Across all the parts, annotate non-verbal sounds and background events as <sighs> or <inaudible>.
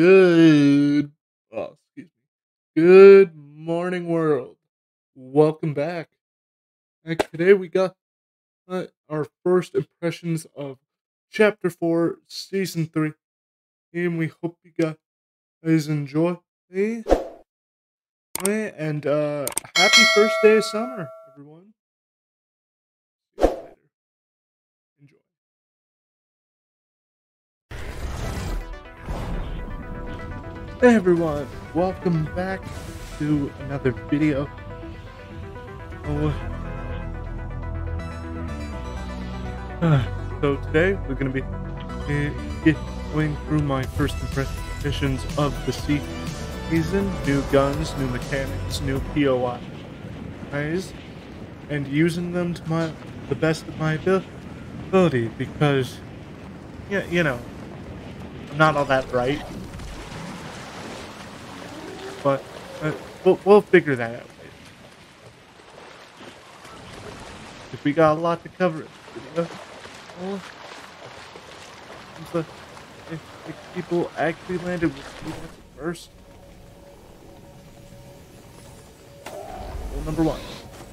Good, oh, excuse me. Good morning, world. Welcome back. And today we got uh, our first impressions of Chapter 4, Season 3. And we hope you guys enjoy. And uh, happy first day of summer, everyone. Hey everyone, welcome back to another video. Oh, <sighs> so today we're gonna be uh, going through my first impressions of the season, new guns, new mechanics, new POI, guys, and using them to my the best of my ability because, yeah, you know, I'm not all that bright but uh, we'll, we'll figure that out. If we got a lot to cover but if, if people actually landed, see that first. Rule number one: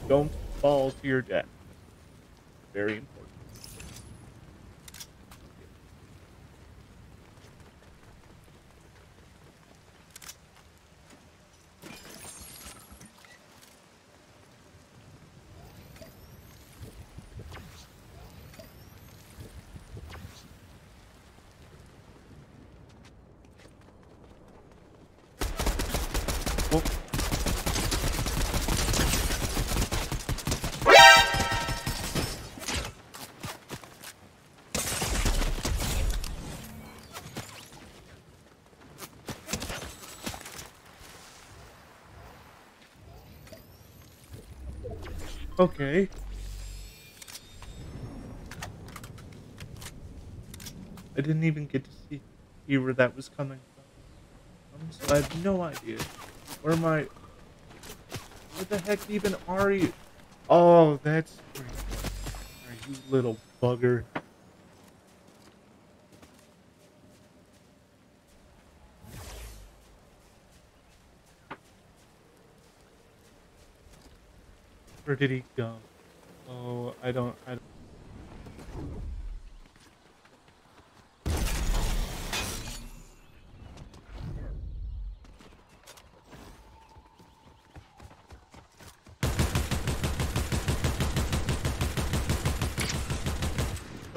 don't fall to your death. Very important. Okay. I didn't even get to see see where that was coming from. So I have no idea. Where am I? Where the heck even are you? Oh, that's are, you little bugger. Where did he go? Oh, I don't. I don't.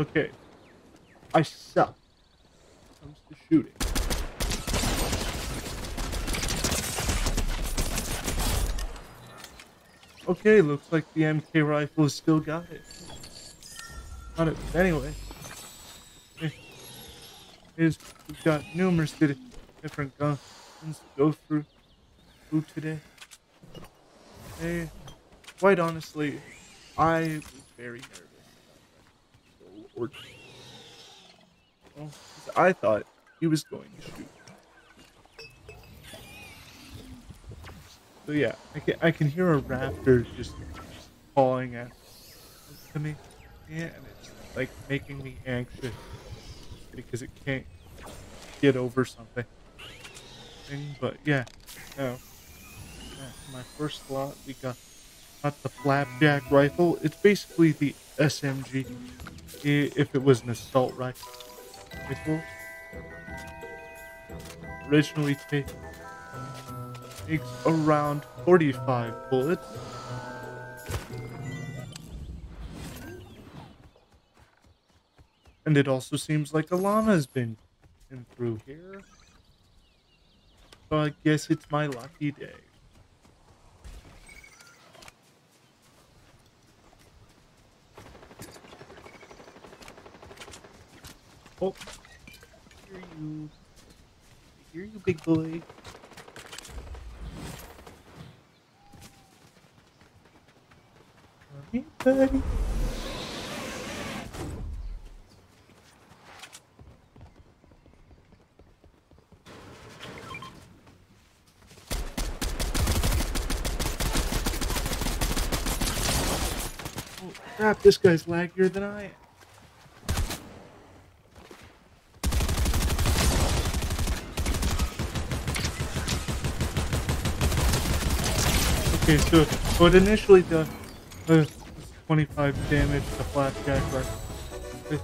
Okay. I suck. Comes to shooting. Okay, looks like the MK rifle has still got it. Got it. Anyway, is we've got numerous different guns to go through, through today. Hey, quite honestly, I was very nervous. Well, I thought he was going to shoot. So yeah, I can I can hear a raptor just calling at to me, yeah, and it's like making me anxious because it can't get over something. But yeah, no. Yeah, my first slot we got got the flapjack rifle. It's basically the SMG if it was an assault rifle. Originally ta- takes uh, around 45 bullets. And it also seems like a llama's been in through here. So I guess it's my lucky day. Oh, I hear you. I hear you, big boy. Come here, buddy. Oh, crap, this guy's laggier than I am. Okay, so what initially does uh, 25 damage to flapjack rifle.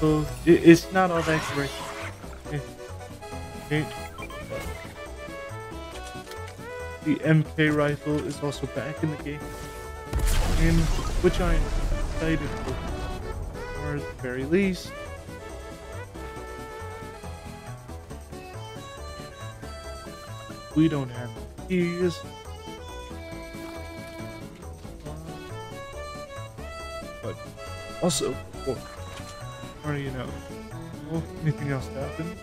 So it, it's not all that great. The MK rifle is also back in the game, and which I'm excited for, or at the very least. We don't have keys. Also, or, or you know, anything else happen?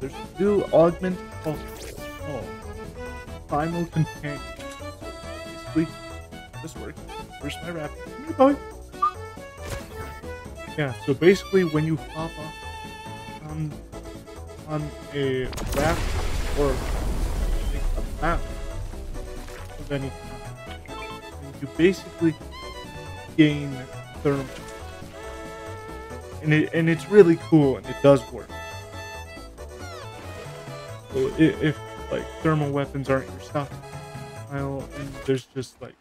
There's new augment oh, oh, final companion. Basically, this works. Where's my rap? Yeah, so basically, when you hop up on um, on a raft or like a map of any kind, you basically gain thermal. And, it, and it's really cool and it does work. So if, if like thermal weapons aren't your stuff, I'll, and there's just like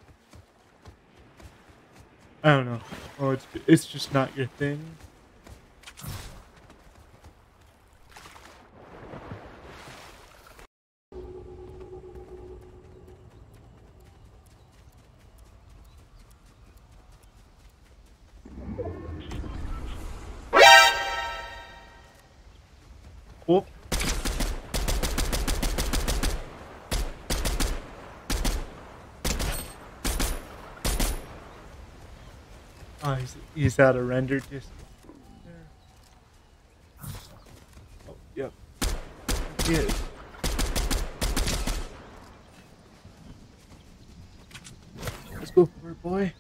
I don't know. Oh, it's it's just not your thing. Oh, he's, he's at a render distance. There. Oh, yep. He is. Let's go for it, boy.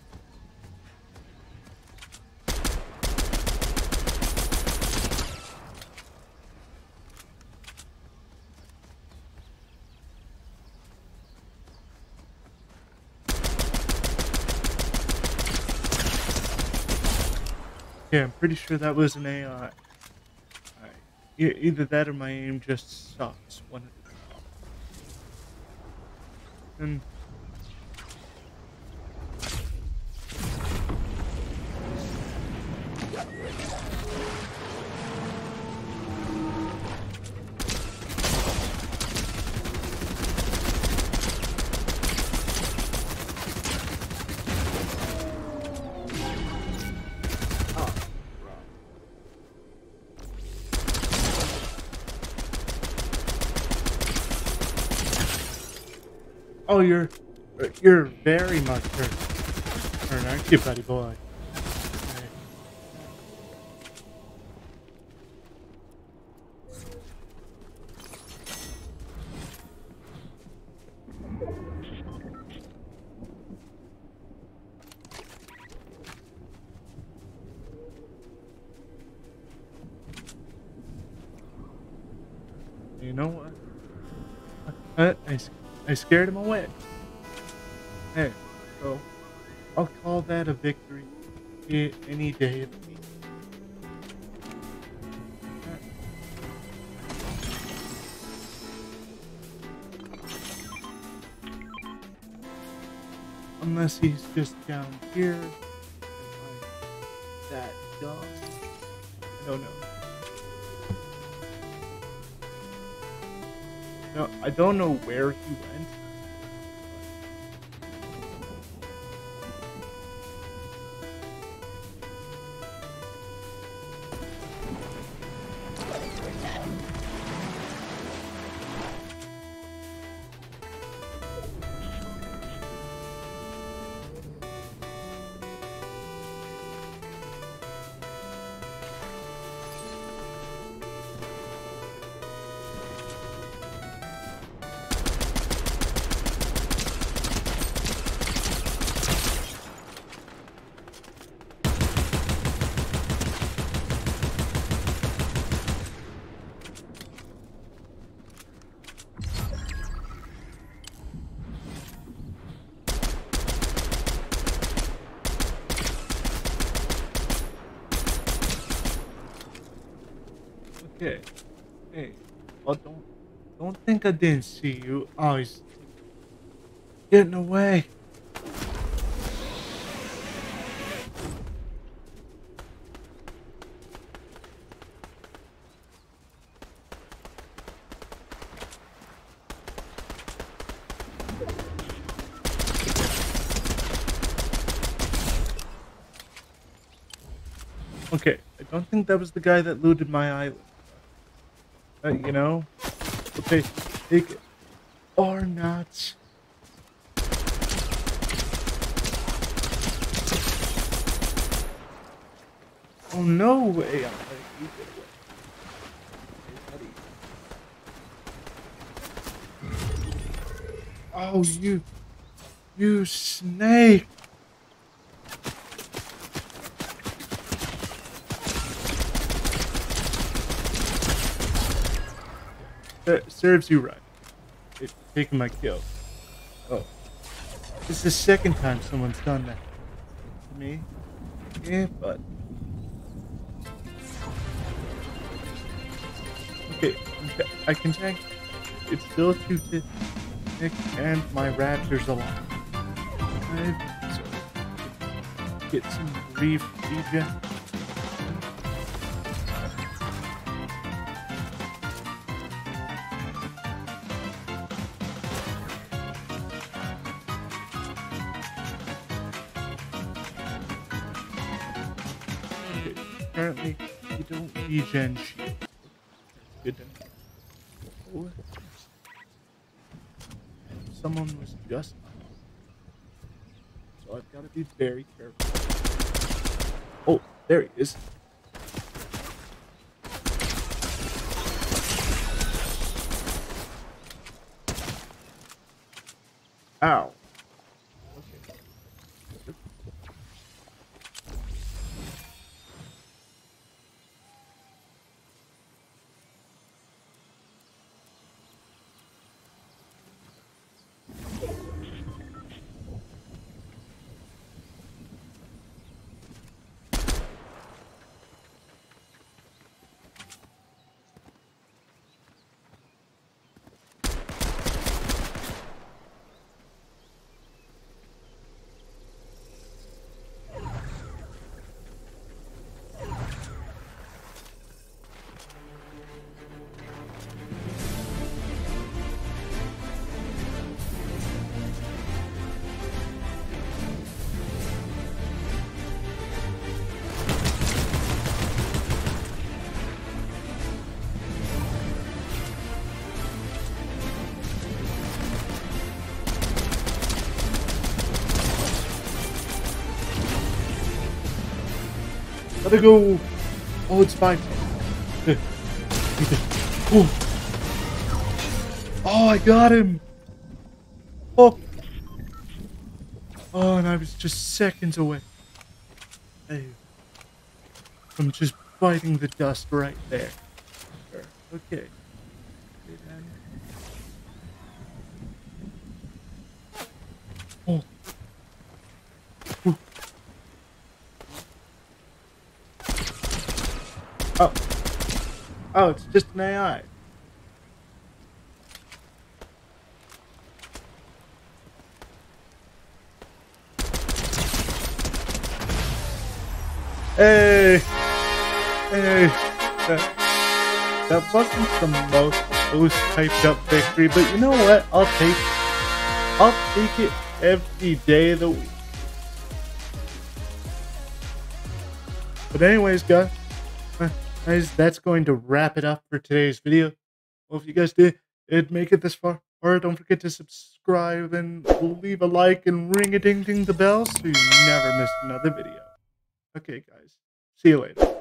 Yeah, I'm pretty sure that was an AI. E- either that or my aim just sucks. One of the And Oh, you're you're very much hurt, hurt aren't you, buddy boy? You know what? I, I, I scared him away. Hey, so I'll call that a victory any day of the week. Unless he's just down here. That dog. I don't know. No, I don't know where he went. Okay. Hey. Oh, don't don't think I didn't see you. Oh, he's. getting away. Okay, I don't think that was the guy that looted my island. Uh, you know? Okay, take it. Or not. Oh, no way I'm. Oh, you... You snake! Serves you right. It's taking my kill. Oh. This is the second time someone's done that. To me? Yeah, but... Okay, I can tank. It's still too thick, and my raptor's alive. I so get some brief. You don't regen shield. Good. Oh. Someone was just so I've got to be very careful. Oh, there he is. Ow. Let it go. Oh, it's fine. <laughs> oh. I got him. Oh. Oh, and I was just seconds away. Hey. From just biting the dust right there. Okay. Oh. Oh. Oh, it's just an AI. Hey! Hey! That, that wasn't the most, most hyped up victory, but you know what? I'll take I'll take it every day of the week. But anyways, guys, guys, that's going to wrap it up for today's video. Well, if you guys did, did make it this far, or don't forget to subscribe and leave a like and ring a ding ding the bell so you never miss another video. Okay, guys. See you later.